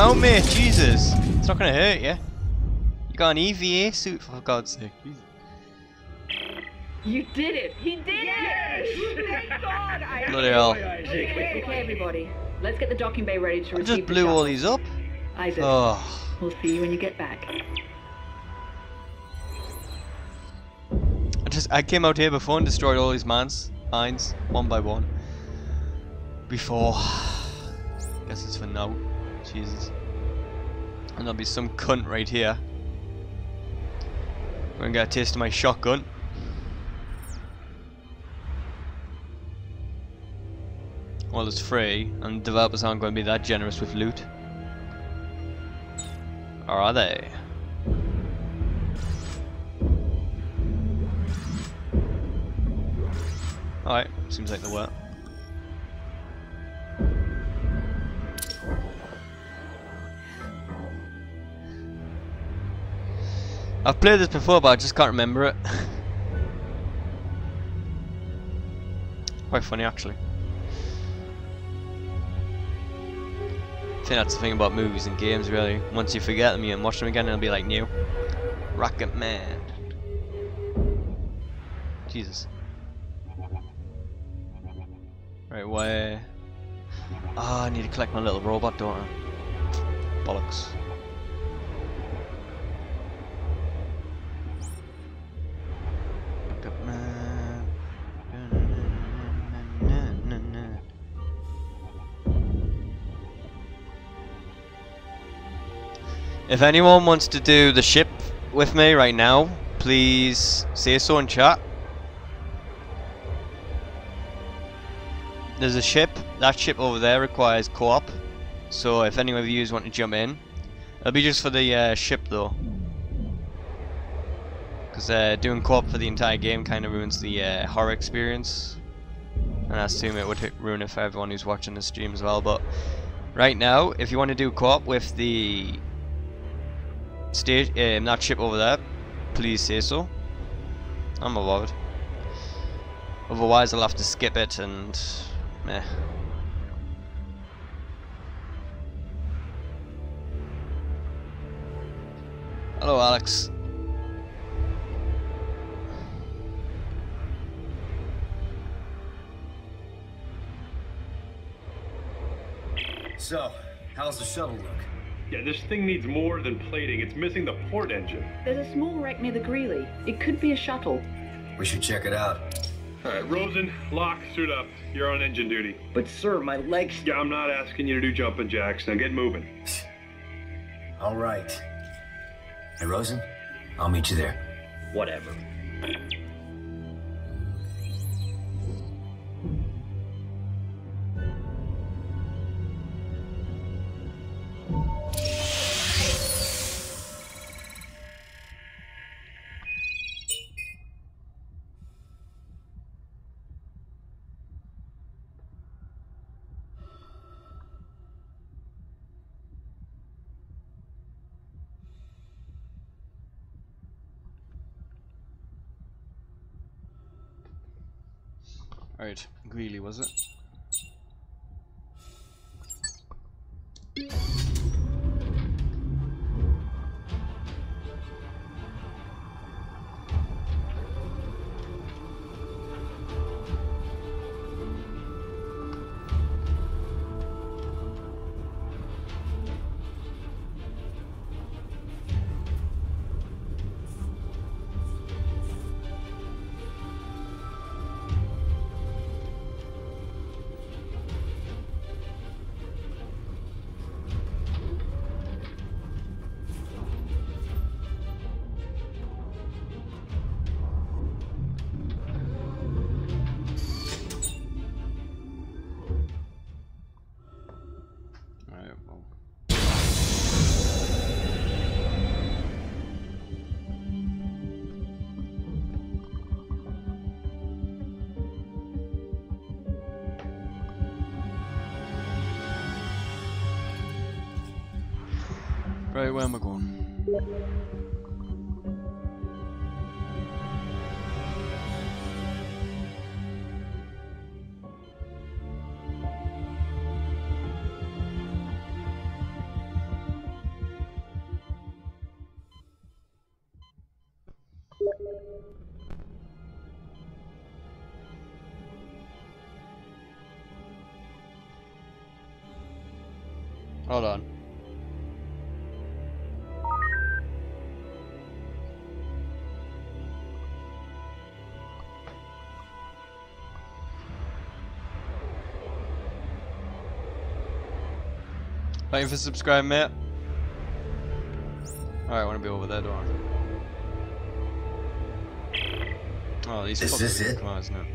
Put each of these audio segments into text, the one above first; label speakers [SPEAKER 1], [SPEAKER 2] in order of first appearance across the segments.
[SPEAKER 1] them.
[SPEAKER 2] Just jump out, mate. Jesus. It's not gonna hurt you. You got an EVA suit, for God's sake. Jesus.
[SPEAKER 3] You did it! He did it! Thank God! I
[SPEAKER 2] Bloody hell.
[SPEAKER 3] Okay, okay, everybody. Let's get the docking bay ready to
[SPEAKER 2] I
[SPEAKER 3] receive
[SPEAKER 2] just
[SPEAKER 3] the
[SPEAKER 2] blew all these up.
[SPEAKER 3] Isaac,
[SPEAKER 2] Oh.
[SPEAKER 3] we'll see you when you get back.
[SPEAKER 2] I just I came out here before and destroyed all these mines, mines, one by one. Before. Guess it's for now. Jesus. And there'll be some cunt right here. I'm Gonna get a taste of my shotgun. Well, it's free, and developers aren't going to be that generous with loot. Or are they? Alright, seems like they were. I've played this before, but I just can't remember it. Quite funny, actually. I think that's the thing about movies and games, really. Once you forget them, you watch them again, and it'll be like new. Rocket Man. Jesus. Right, where? Ah, I need to collect my little robot, don't I? Bollocks. If anyone wants to do the ship with me right now, please say so in chat. There's a ship. That ship over there requires co-op. So if any of you want to jump in, it'll be just for the uh, ship though. Because uh, doing co-op for the entire game kind of ruins the uh, horror experience. And I assume it would ruin it for everyone who's watching the stream as well. But right now, if you want to do co-op with the stage, um, that ship over there, please say so. I'm bothered. Otherwise, I'll have to skip it and meh. Hello, Alex.
[SPEAKER 1] So, how's the shuttle look?
[SPEAKER 4] Yeah, this thing needs more than plating. It's missing the port engine.
[SPEAKER 3] There's a small wreck near the Greely. It could be a shuttle.
[SPEAKER 1] We should check it out.
[SPEAKER 4] All right, Rosen, lock, suit up. You're on engine duty.
[SPEAKER 1] But sir, my legs.
[SPEAKER 4] Yeah, I'm not asking you to do jumping jacks. Now get moving.
[SPEAKER 1] All right. Hey, Rosen, I'll meet you there.
[SPEAKER 5] Whatever.
[SPEAKER 2] Alright, Greely was it? Where am I going? Hold on. Thank you for subscribing, mate. Alright, I want to be over there, don't I? Oh, these
[SPEAKER 5] Is this it?
[SPEAKER 2] cars, isn't it?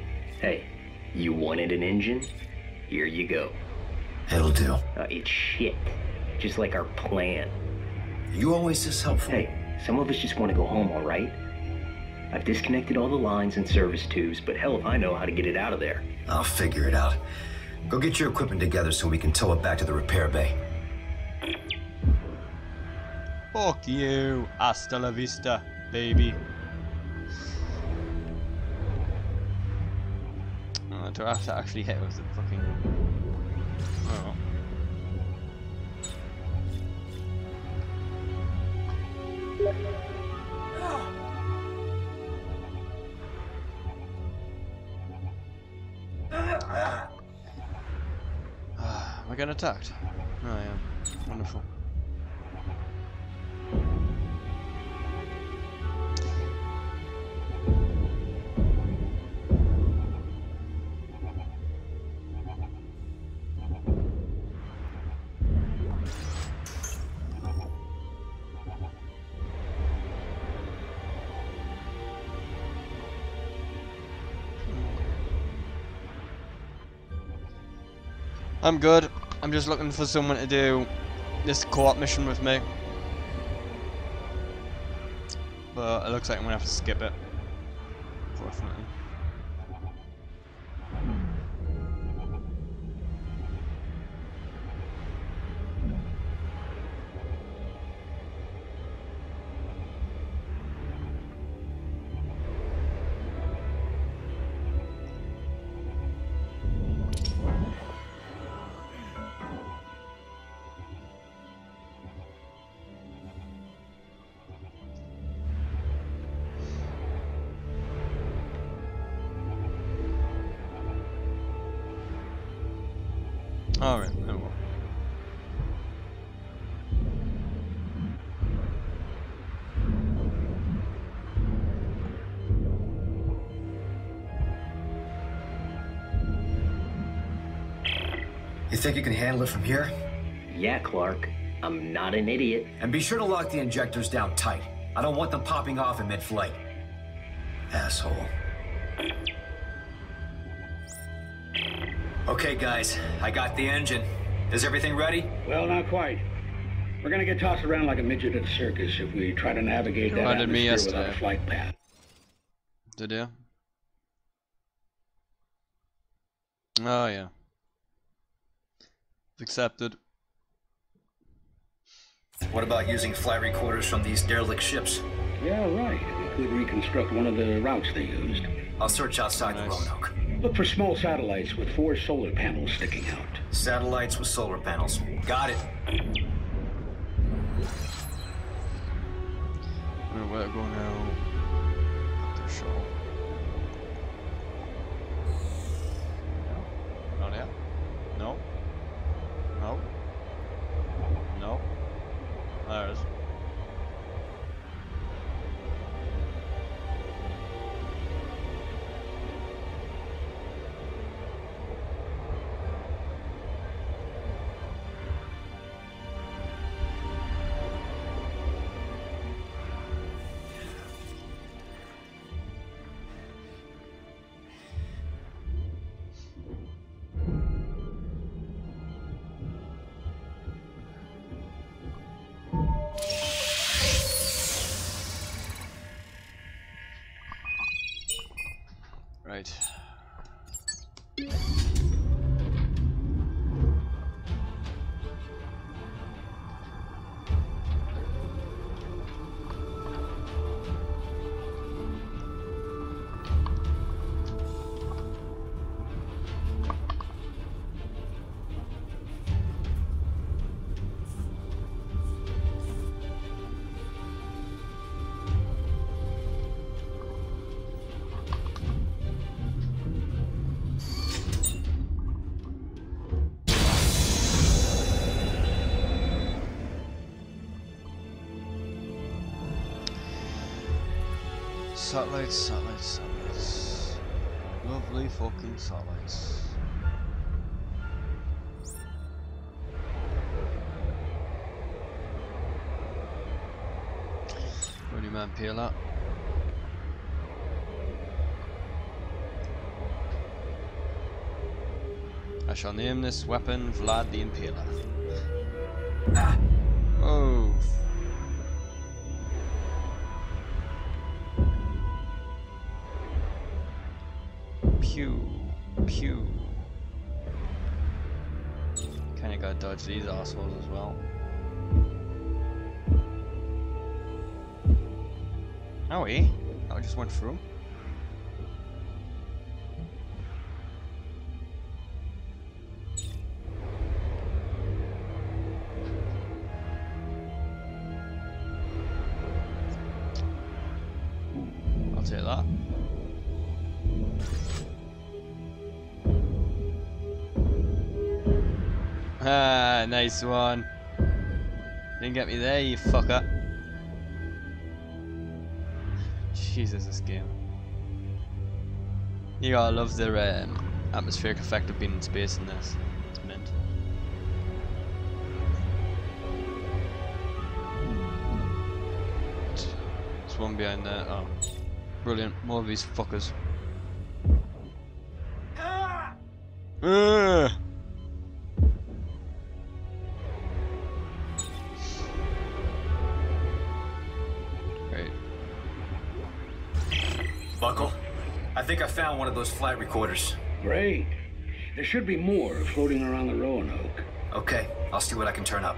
[SPEAKER 6] Hey, you wanted an engine? Here you go.
[SPEAKER 5] It'll do.
[SPEAKER 6] Uh, it's shit. Just like our plan.
[SPEAKER 5] You always this helpful.
[SPEAKER 6] Hey, some of us just want to go home, alright? I've disconnected all the lines and service tubes, but hell if I know how to get it out of there.
[SPEAKER 5] I'll figure it out. Go get your equipment together so we can tow it back to the repair bay.
[SPEAKER 2] Fuck you. Hasta la vista, baby. Oh, do I have to actually hit with the fucking... Oh. Ah, am I getting attacked? Oh, I am. Wonderful. I'm good. I'm just looking for someone to do this co-op mission with me. But it looks like I'm gonna have to skip it. Unfortunately.
[SPEAKER 5] Handle it from here?
[SPEAKER 6] Yeah, Clarke. I'm not an idiot.
[SPEAKER 5] And be sure to lock the injectors down tight. I don't want them popping off in mid-flight. Asshole. Okay, guys. I got the engine. Is everything ready?
[SPEAKER 7] Well, not quite. We're gonna get tossed around like a midget at a circus if we try to navigate that
[SPEAKER 2] Reminded me
[SPEAKER 7] atmosphere without a flight path.
[SPEAKER 2] Did you? Oh yeah. Accepted.
[SPEAKER 5] What about using flight recorders from these derelict ships?
[SPEAKER 7] Yeah, right. We could reconstruct one of the routes they used.
[SPEAKER 5] I'll search outside
[SPEAKER 2] Nice.
[SPEAKER 5] the Roanoke.
[SPEAKER 7] Look for small satellites with four solar panels sticking out.
[SPEAKER 5] Satellites with solar panels. Got it.
[SPEAKER 2] Alright, where to go now? Up the show. Satellites, satellites, satellites. Lovely fucking satellites. Running man peel. I shall name this weapon Vlad the Impaler. Pew, pew. Kinda gotta dodge these assholes as well. Oh, eh? That just went through. Nice one. Didn't get me there, you fucker. Jesus, this game. You gotta love the um, atmospheric effect of being in space in this. It's mint. There's one behind there. Oh. Brilliant. More of these fuckers. Ugh. Right.
[SPEAKER 5] Found one of those flight recorders.
[SPEAKER 7] Great. There should be more floating around the Roanoke.
[SPEAKER 5] Okay, I'll see what I can turn up.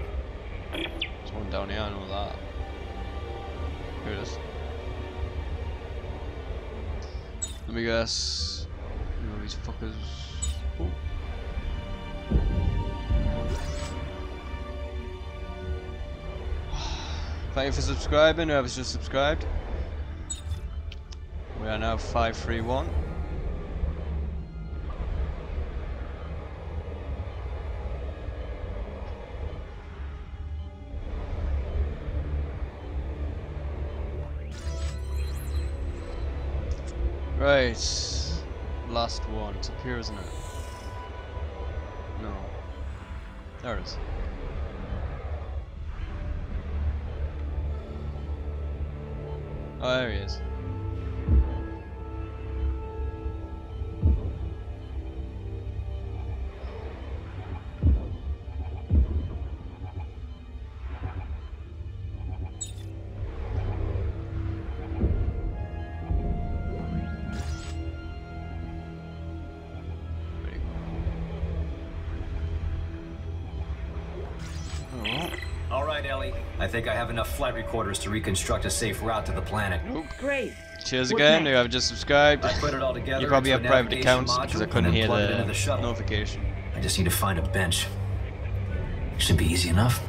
[SPEAKER 2] There's one down here, I know that. Here it is. Let me guess. You know these fuckers. Ooh. Thank you for subscribing, whoever's just subscribed. We are now 531. Right. Last one. It's up here, isn't it? No. There it is. Oh, there he is.
[SPEAKER 5] Think I have enough flight recorders to reconstruct a safe route to the planet.
[SPEAKER 3] Great.
[SPEAKER 2] Cheers
[SPEAKER 3] What's
[SPEAKER 2] again,
[SPEAKER 3] next?
[SPEAKER 2] who have just subscribed.
[SPEAKER 5] I put it all together.
[SPEAKER 2] You probably have private accounts because I couldn't
[SPEAKER 5] then
[SPEAKER 2] hear
[SPEAKER 5] plug it into
[SPEAKER 2] the,
[SPEAKER 5] the shuttle.
[SPEAKER 2] notification.
[SPEAKER 5] I just need to find a bench. Should be easy enough.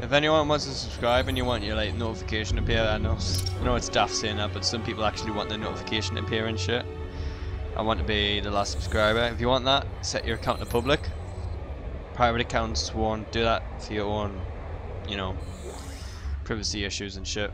[SPEAKER 2] If anyone wants to subscribe and you want your like notification to appear, I know, s- I know it's daft saying that, but some people actually want their notification to appear and shit. I want to be the last subscriber. If you want that, set your account to public. Private accounts won't do that for your own, you know, privacy issues and shit.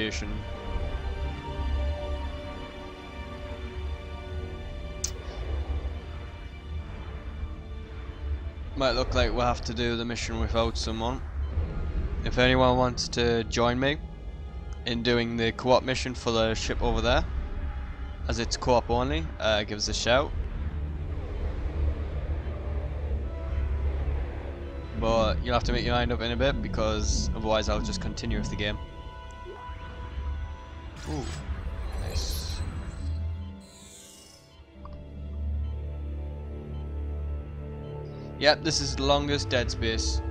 [SPEAKER 2] Back on the station. Might look like we'll have to do the mission without someone. If anyone wants to join me in doing the co-op mission for the ship over there, as it's co-op only, uh, give us a shout. But you'll have to make your mind up in a bit because otherwise I'll just continue with the game. Ooh, nice. Yep, this is the longest Dead Space.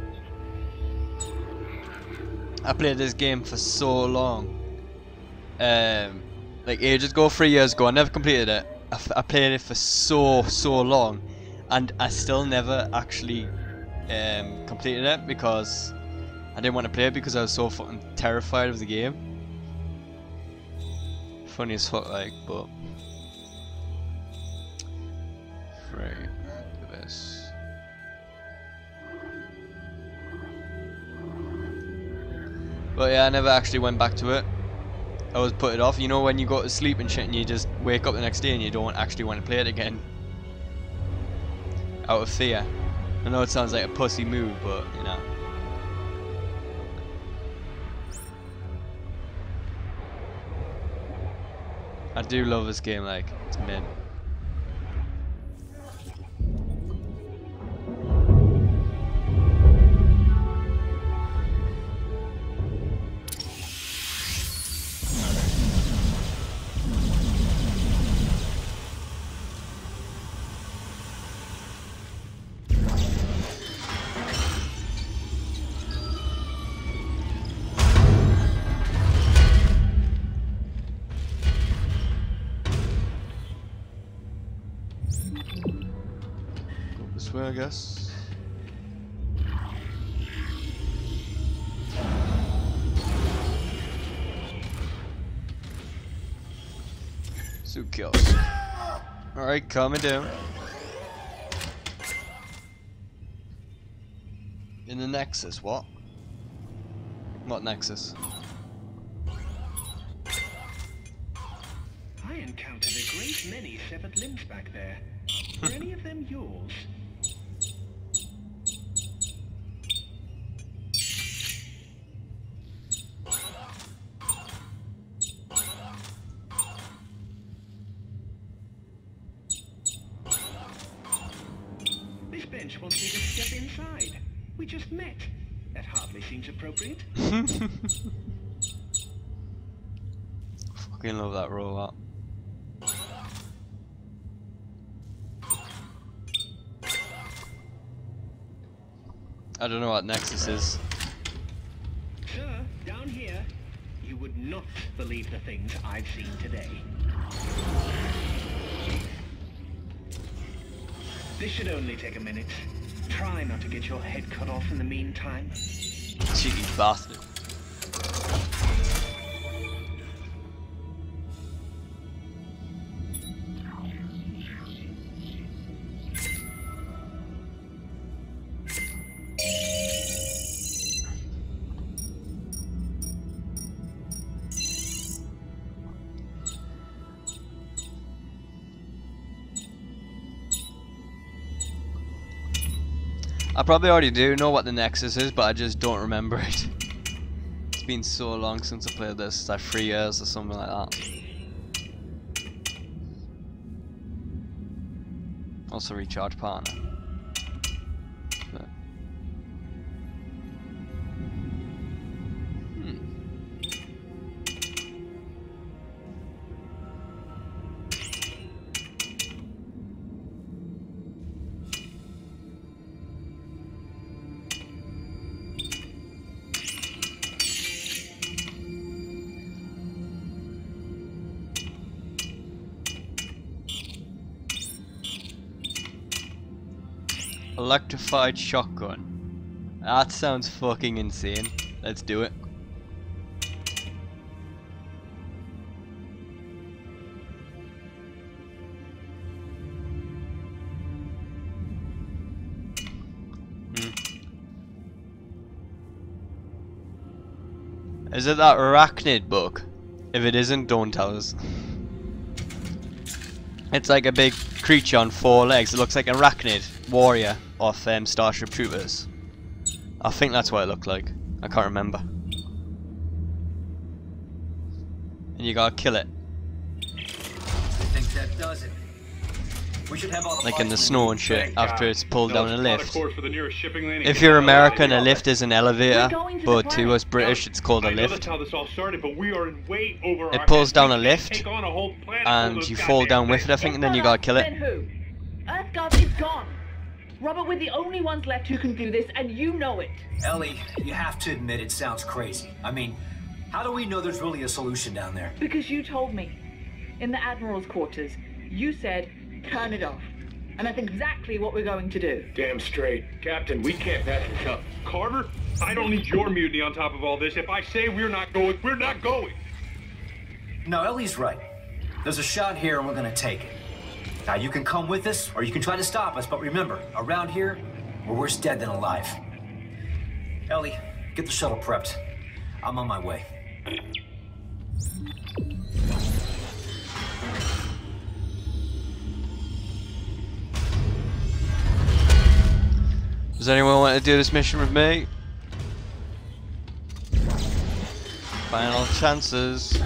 [SPEAKER 2] I played this game for so long. Um, like ages ago, three years ago, I never completed it. I, played it for so so long, and I still never actually um, completed it because I didn't want to play it because I was so fucking terrified of the game. Funny as fuck, like, but. Look at this. But yeah, I never actually went back to it. I always put it off. You know when you go to sleep and shit and you just wake up the next day and you don't actually want to play it again. Out of fear. I know it sounds like a pussy move, but you know. Do love this game, like, it's mint. I guess. Suit kills. Alright, calming down. In the Nexus, what? What Nexus?
[SPEAKER 8] I encountered a great many severed limbs back there. Were any of them yours? Wants me to step inside. We just met. That hardly seems appropriate.
[SPEAKER 2] Fucking love that robot. I don't know what Nexus is.
[SPEAKER 8] Sir, down here, you would not believe the things I've seen today. This should only take a minute. Try not to get your head cut off in the meantime.
[SPEAKER 2] Cheeky bastard. I probably already do know what the Nexus is, but I just don't remember it. It's been so long since I played this, it's like three years or something like that. Also recharge partner. Electrified shotgun. That sounds fucking insane. Let's do it. Hmm. Is it that arachnid book? If it isn't, don't tell us. It's like a big creature on four legs. It looks like arachnid warrior of um, Starship Troopers. I think that's what it looked like. I can't remember. And you gotta kill it,
[SPEAKER 5] I think that does it.
[SPEAKER 2] Like in the snow and shit, after it's pulled down a lift.
[SPEAKER 4] for the shipping landing
[SPEAKER 2] If you're
[SPEAKER 4] get out of
[SPEAKER 2] American, a lift is an elevator,
[SPEAKER 3] to
[SPEAKER 2] but to us British, it's called a lift.
[SPEAKER 4] that's how this all started, but we are way over
[SPEAKER 2] It pulls down a lift,
[SPEAKER 4] a whole planet full of
[SPEAKER 2] And you fall down with it, I think, and then you gotta kill it.
[SPEAKER 3] Then who? EarthGov is gone. Robert, we're the only ones left who can do this, and you know it.
[SPEAKER 5] Ellie, you have to admit it sounds crazy. I mean, how do we know there's really a solution down there?
[SPEAKER 3] Because you told me. In the Admiral's quarters, You said, turn it off. And that's exactly what we're going to do.
[SPEAKER 4] Damn straight. Captain, we can't pass this up. Carver, I don't need your mutiny on top of all this. If I say we're not going, we're not going.
[SPEAKER 5] No, Ellie's right. There's a shot here and we're gonna take it. Now, you can come with us or you can try to stop us, but remember, around here, we're worse dead than alive. Ellie, get the shuttle prepped. I'm on my way.
[SPEAKER 2] Does anyone want to do this mission with me? Final chances.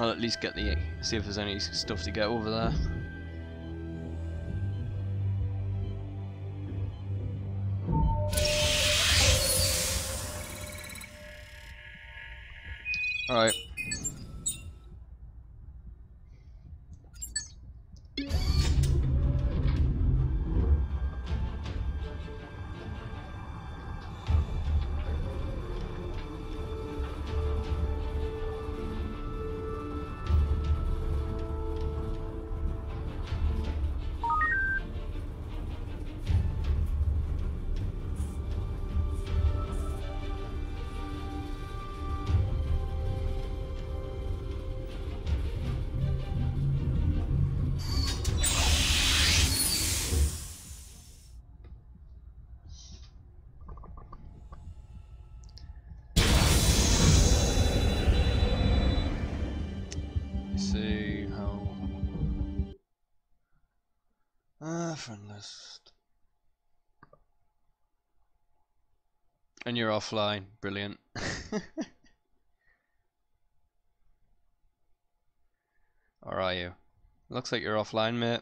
[SPEAKER 2] I'll at least get the see if there's any stuff to get over there. Alright. List. And you're offline. Brilliant. or are you? Looks like you're offline, mate.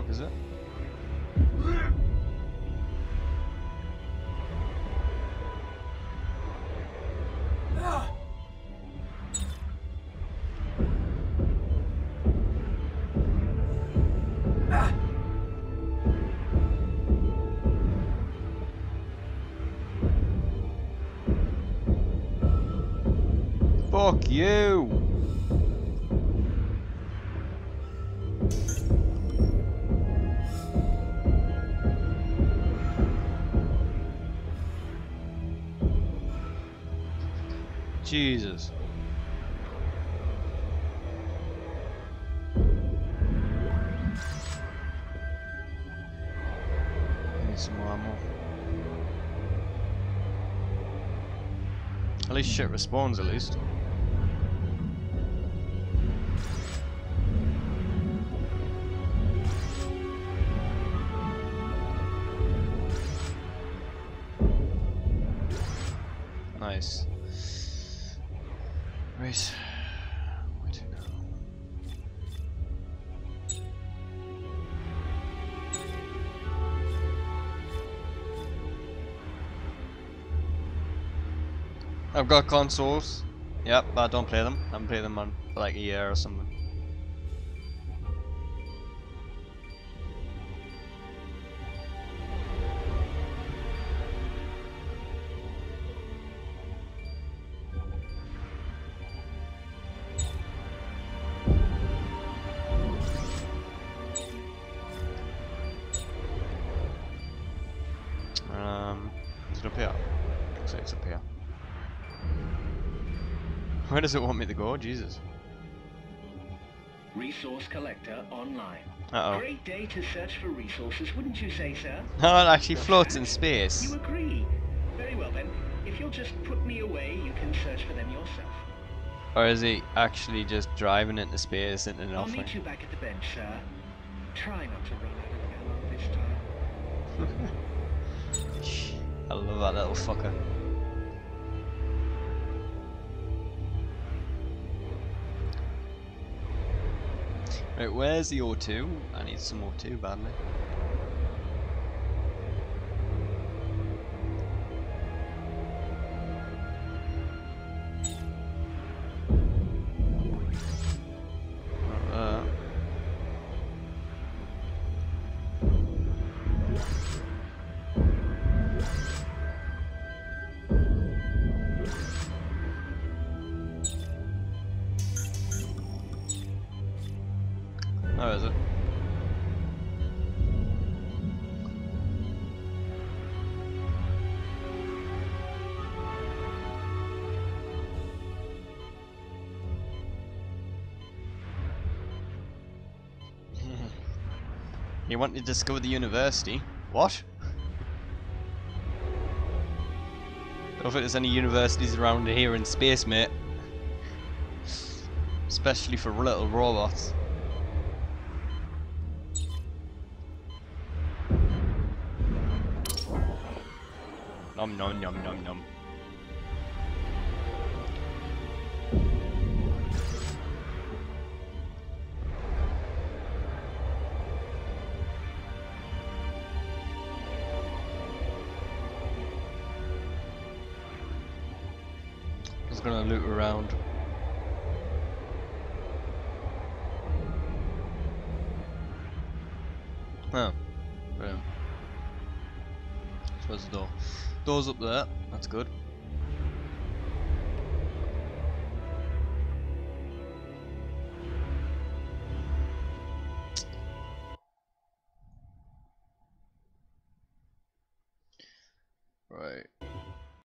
[SPEAKER 2] Fuck is it? Fuck you! Jesus. Need some more ammo. At least shit respawns at least. Got consoles. Yep, but I don't play them. I haven't played them on like a year or something. Where does it want me to go? Jesus.
[SPEAKER 8] Resource collector online.
[SPEAKER 2] Uh oh.
[SPEAKER 8] Great day to search for resources, wouldn't you say, sir?
[SPEAKER 2] Oh, it actually floats in space.
[SPEAKER 8] You agree. Very well then. If you'll just put me away, you can search for them yourself.
[SPEAKER 2] Or is he actually just driving into space into
[SPEAKER 8] I'll meet you back at the bench, sir. Try not to run out of ammo this time.
[SPEAKER 2] I love that little fucker. Right, where's the O2? I need some O2 badly. Want to discover the university? What? Don't think there's any universities around here in space, mate. Especially for little robots. Nom nom nom nom nom. Around. Oh. Where's the door? Door's up there. That's good.